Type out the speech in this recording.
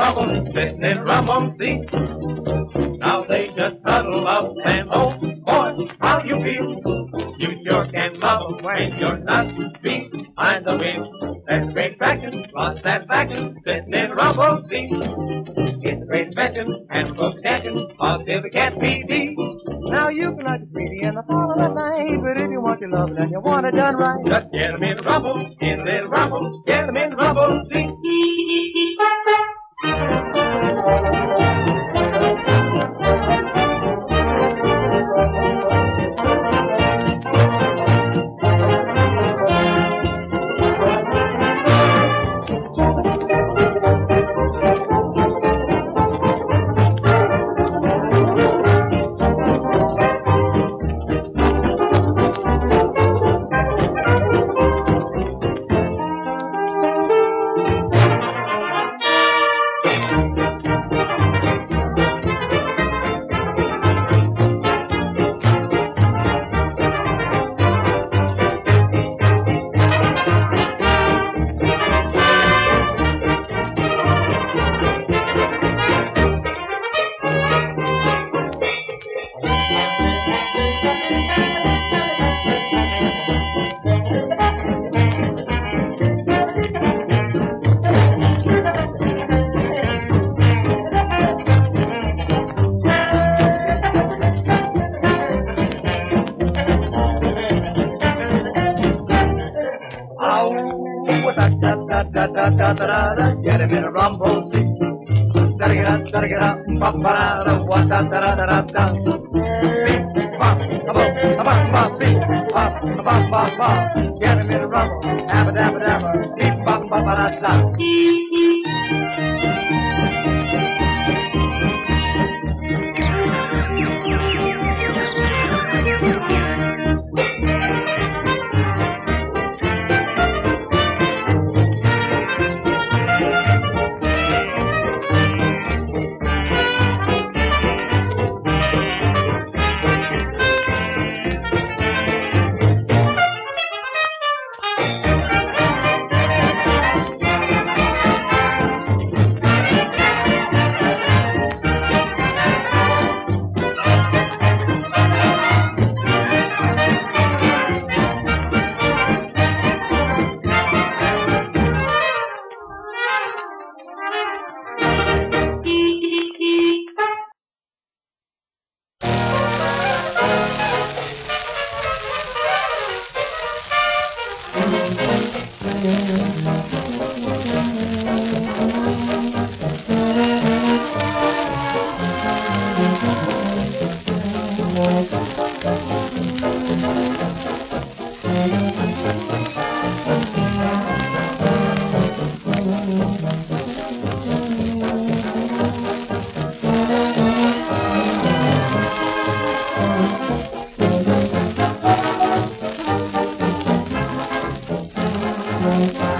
bubble, sitting in rumble seat. Now they just huddle up and oh, Sure can bubble when you're not behind the wheel. That's great fashion, lost that fashion, sitting in rumble seat. It's a great fashion, and book it can't be beat. Now you can like the pretty and the fall of the night, but if you want your love and you want it done right, Just get 'em in the rumble, in a little rumble, get 'em in the rumble seat. Da da da da da da Get him in a rumble, dabba dabba dabba, beep, bop, ba da da. Bye.